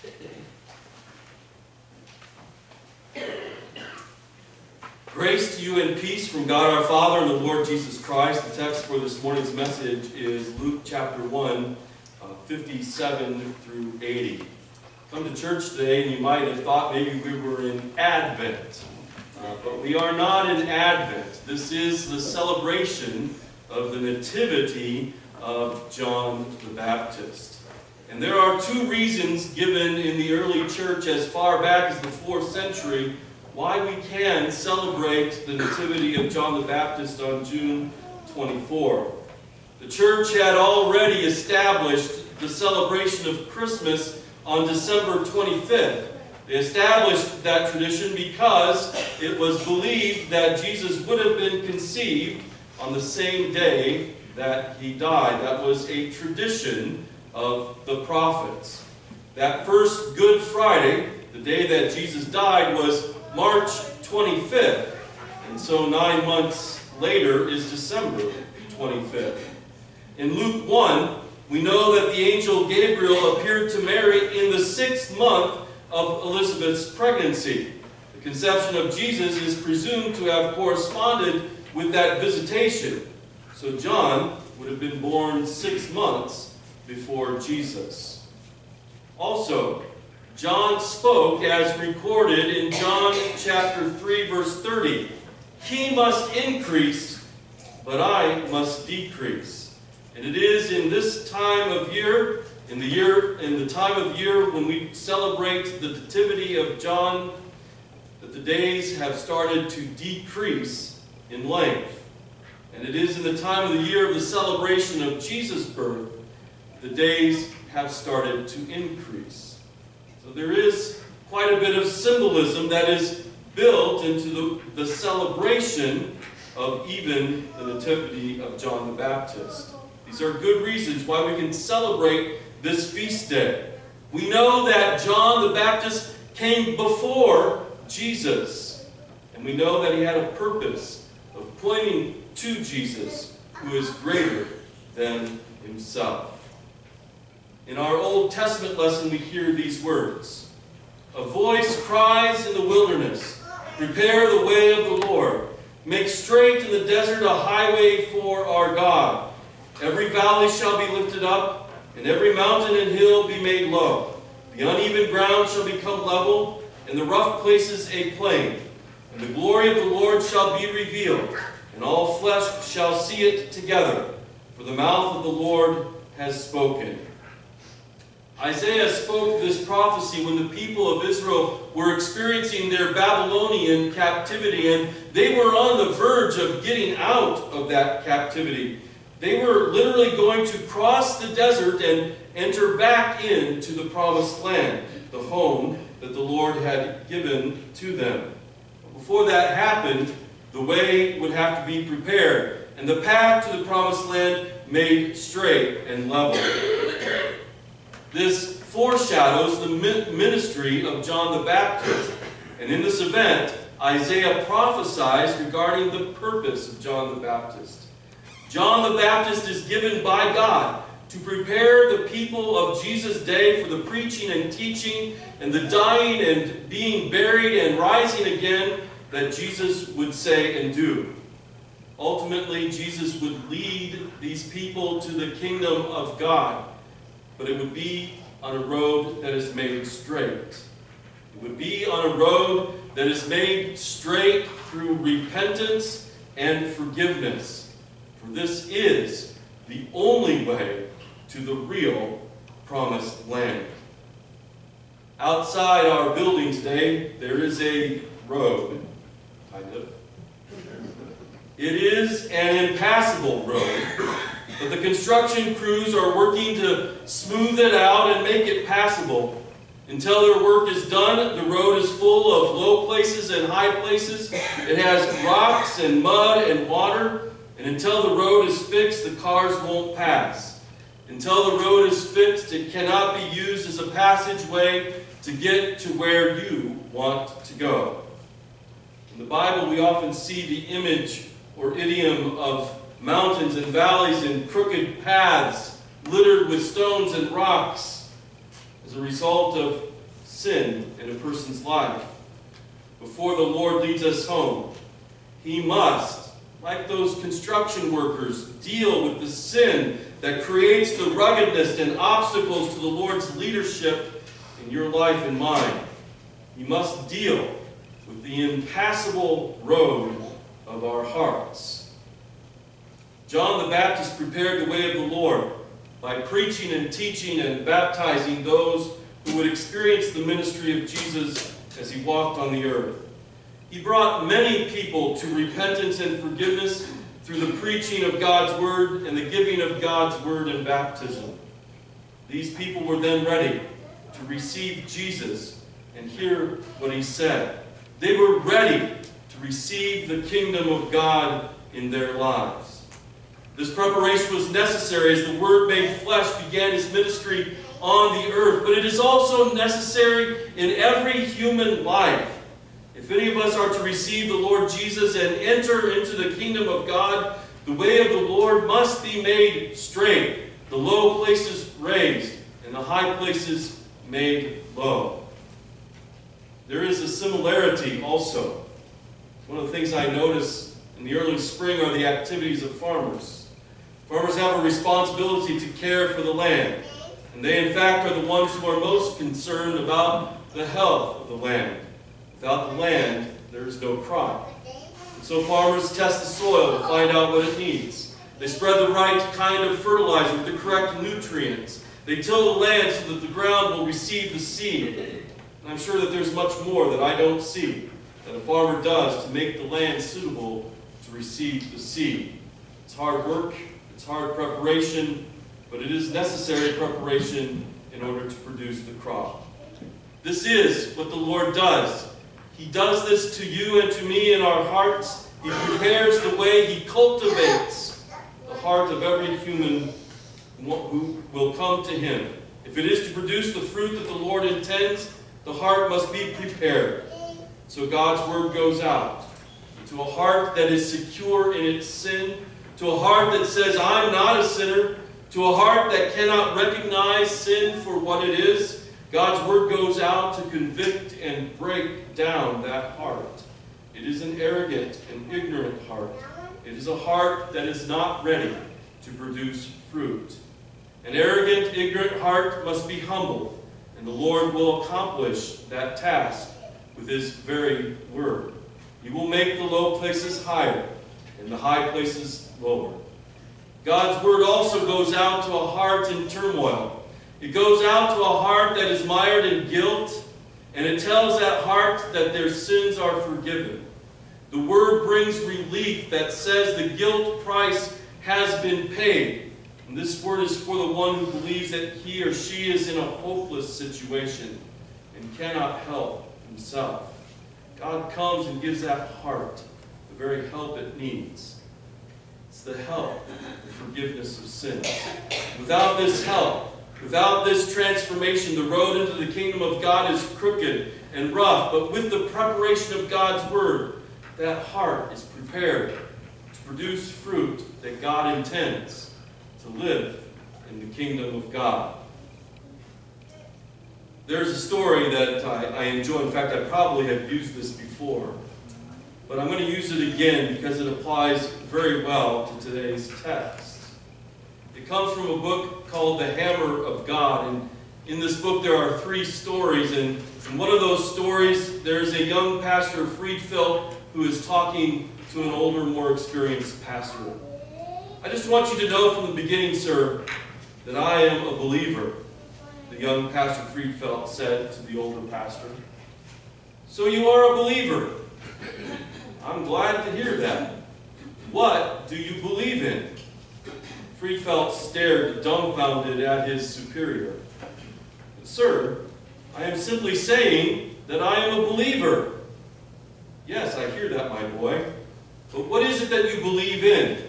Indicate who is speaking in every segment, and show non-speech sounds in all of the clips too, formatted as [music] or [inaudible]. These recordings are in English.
Speaker 1: [coughs] Grace to you and peace from God our Father and the Lord Jesus Christ. The text for this morning's message is Luke chapter 1, uh, 57 through 80. Come to church today and you might have thought maybe we were in Advent. Uh, but we are not in Advent. This is the celebration of the Nativity of John the Baptist. And there are two reasons given in the early church as far back as the 4th century why we can celebrate the Nativity of John the Baptist on June 24. The church had already established the celebration of Christmas on December 25th. They established that tradition because it was believed that Jesus would have been conceived on the same day that he died. That was a tradition of the prophets. That first Good Friday, the day that Jesus died, was March 25th. And so nine months later is December 25th. In Luke 1, we know that the angel Gabriel appeared to Mary in the sixth month of Elizabeth's pregnancy. The conception of Jesus is presumed to have corresponded with that visitation. So John would have been born six months before Jesus. Also, John spoke as recorded in John chapter 3 verse 30. He must increase, but I must decrease. And it is in this time of year, in the year in the time of year when we celebrate the nativity of John that the days have started to decrease in length. And it is in the time of the year of the celebration of Jesus' birth the days have started to increase. So there is quite a bit of symbolism that is built into the, the celebration of even the Nativity of John the Baptist. These are good reasons why we can celebrate this feast day. We know that John the Baptist came before Jesus, and we know that he had a purpose of pointing to Jesus, who is greater than himself. In our Old Testament lesson, we hear these words A voice cries in the wilderness, Prepare the way of the Lord. Make straight in the desert a highway for our God. Every valley shall be lifted up, and every mountain and hill be made low. The uneven ground shall become level, and the rough places a plain. And the glory of the Lord shall be revealed, and all flesh shall see it together. For the mouth of the Lord has spoken. Isaiah spoke this prophecy when the people of Israel were experiencing their Babylonian captivity, and they were on the verge of getting out of that captivity. They were literally going to cross the desert and enter back into the promised land, the home that the Lord had given to them. Before that happened, the way would have to be prepared, and the path to the promised land made straight and level. This foreshadows the ministry of John the Baptist. And in this event, Isaiah prophesies regarding the purpose of John the Baptist. John the Baptist is given by God to prepare the people of Jesus' day for the preaching and teaching and the dying and being buried and rising again that Jesus would say and do. Ultimately, Jesus would lead these people to the kingdom of God but it would be on a road that is made straight. It would be on a road that is made straight through repentance and forgiveness. For this is the only way to the real promised land. Outside our building today, there is a road, kind of. It is an impassable road but the construction crews are working to smooth it out and make it passable. Until their work is done, the road is full of low places and high places. It has rocks and mud and water. And until the road is fixed, the cars won't pass. Until the road is fixed, it cannot be used as a passageway to get to where you want to go. In the Bible, we often see the image or idiom of mountains and valleys and crooked paths littered with stones and rocks. as a result of sin in a person's life. Before the Lord leads us home, he must, like those construction workers, deal with the sin that creates the ruggedness and obstacles to the Lord's leadership in your life and mine. He must deal with the impassable road of our hearts. John the Baptist prepared the way of the Lord by preaching and teaching and baptizing those who would experience the ministry of Jesus as he walked on the earth. He brought many people to repentance and forgiveness through the preaching of God's word and the giving of God's word in baptism. These people were then ready to receive Jesus and hear what he said. They were ready to receive the kingdom of God in their lives. This preparation was necessary as the Word made flesh began his ministry on the earth, but it is also necessary in every human life. If any of us are to receive the Lord Jesus and enter into the kingdom of God, the way of the Lord must be made straight, the low places raised, and the high places made low. There is a similarity also. One of the things I notice in the early spring are the activities of farmers. Farmers have a responsibility to care for the land, and they in fact are the ones who are most concerned about the health of the land. Without the land, there is no crop. And so farmers test the soil to find out what it needs. They spread the right kind of fertilizer with the correct nutrients. They till the land so that the ground will receive the seed. And I'm sure that there's much more that I don't see that a farmer does to make the land suitable to receive the seed. It's hard work, it's hard preparation, but it is necessary preparation in order to produce the crop. This is what the Lord does. He does this to you and to me in our hearts. He prepares the way, He cultivates the heart of every human who will come to Him. If it is to produce the fruit that the Lord intends, the heart must be prepared. So God's word goes out to a heart that is secure in its sin, to a heart that says, I'm not a sinner, to a heart that cannot recognize sin for what it is. God's word goes out to convict and break down that heart. It is an arrogant and ignorant heart. It is a heart that is not ready to produce fruit. An arrogant, ignorant heart must be humbled and the Lord will accomplish that task with His very word. He will make the low places higher and the high places lower. God's word also goes out to a heart in turmoil. It goes out to a heart that is mired in guilt, and it tells that heart that their sins are forgiven. The word brings relief that says the guilt price has been paid. And this word is for the one who believes that he or she is in a hopeless situation and cannot help himself. God comes and gives that heart the very help it needs. It's the help, the forgiveness of sins. Without this help, without this transformation, the road into the kingdom of God is crooked and rough. But with the preparation of God's word, that heart is prepared to produce fruit that God intends to live in the kingdom of God. There's a story that I, I, enjoy. In fact, I probably have used this before. But I'm going to use it again because it applies very well to today's text. It comes from a book called The Hammer of God. And in this book, there are three stories. And in one of those stories, there's a young pastor, Fridfeldt, who is talking to an older, more experienced pastor. I just want you to know from the beginning, sir, that I am a believer, the young Pastor Fridfeldt said to the older pastor. So you are a believer. I'm glad to hear that. What do you believe in? Fridfeldt stared dumbfounded at his superior. Sir, I am simply saying that I am a believer. Yes, I hear that, my boy. But what is it that you believe in?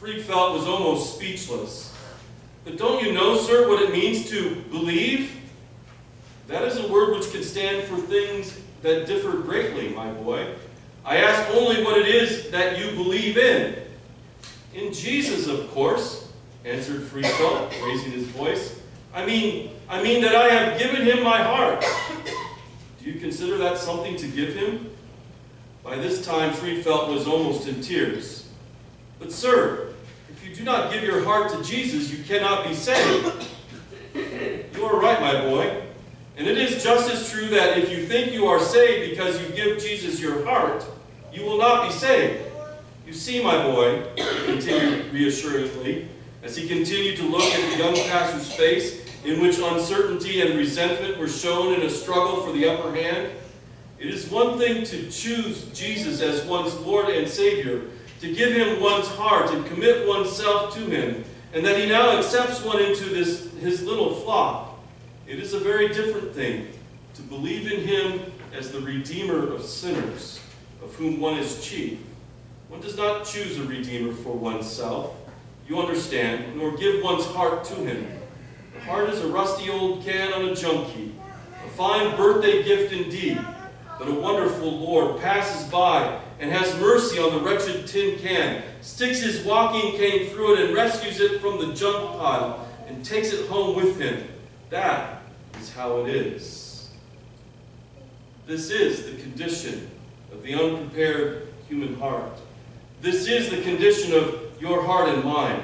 Speaker 1: Fridfeldt was almost speechless. But don't you know, sir, what it means to believe? That is a word which can stand for things that differ greatly, my boy. I ask only what it is that you believe in. In Jesus, of course, answered Fridfeldt, raising his voice. I mean, I mean that I have given him my heart. Do you consider that something to give him? By this time, Fridfeldt was almost in tears. But, sir, you do not give your heart to Jesus, you cannot be saved. You are right, my boy. And it is just as true that if you think you are saved because you give Jesus your heart, you will not be saved. You see, my boy, he continued reassuringly, as he continued to look at the young pastor's face, in which uncertainty and resentment were shown in a struggle for the upper hand. It is one thing to choose Jesus as one's Lord and Savior, to give him one's heart and commit oneself to him, and that he now accepts one into this his little flock. It is a very different thing to believe in him as the Redeemer of sinners, of whom one is chief. One does not choose a Redeemer for oneself, you understand, nor give one's heart to him. The heart is a rusty old can on a junkie, a fine birthday gift indeed, but a wonderful Lord passes by and has mercy on the wretched tin can, sticks his walking cane through it and rescues it from the junk pile and takes it home with him. That is how it is. This is the condition of the unprepared human heart. This is the condition of your heart and mind.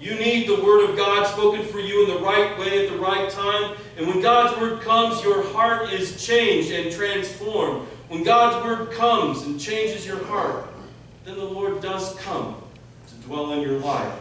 Speaker 1: You need the Word of God spoken for you in the right way at the right time. And when God's Word comes, your heart is changed and transformed. When God's Word comes and changes your heart, then the Lord does come to dwell in your life.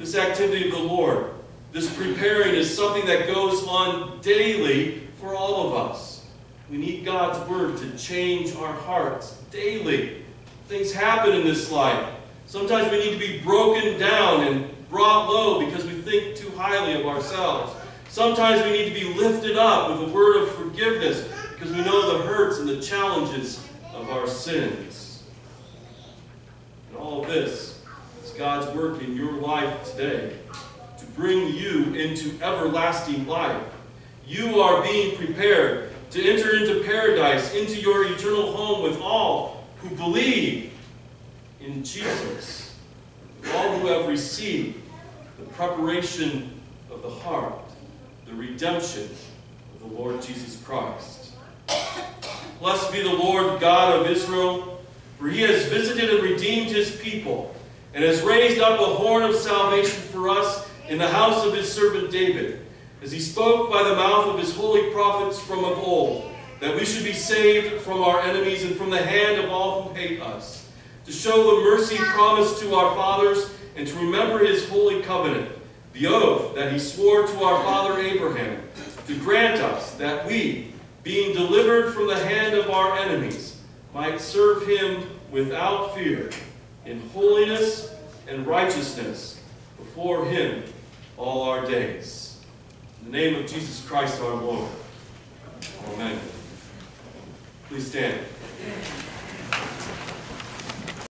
Speaker 1: This activity of the Lord, this preparing, is something that goes on daily for all of us. We need God's Word to change our hearts daily. Things happen in this life. Sometimes we need to be broken down and brought low because we think too highly of ourselves. Sometimes we need to be lifted up with a word of forgiveness because we know the hurts and the challenges of our sins. And all of this is God's work in your life today to bring you into everlasting life. You are being prepared to enter into paradise, into your eternal home with all who believe in Jesus. All who have received the preparation of the heart, the redemption of the Lord Jesus Christ. Blessed be the Lord God of Israel, for he has visited and redeemed his people, and has raised up a horn of salvation for us in the house of his servant David, as he spoke by the mouth of his holy prophets from of old, that we should be saved from our enemies and from the hand of all who hate us, to show the mercy promised to our fathers, and to remember his holy covenant, the oath that he swore to our father Abraham, to grant us that we, being delivered from the hand of our enemies, might serve him without fear, in holiness and righteousness before him all our days. In the name of Jesus Christ our Lord. Amen. Please stand.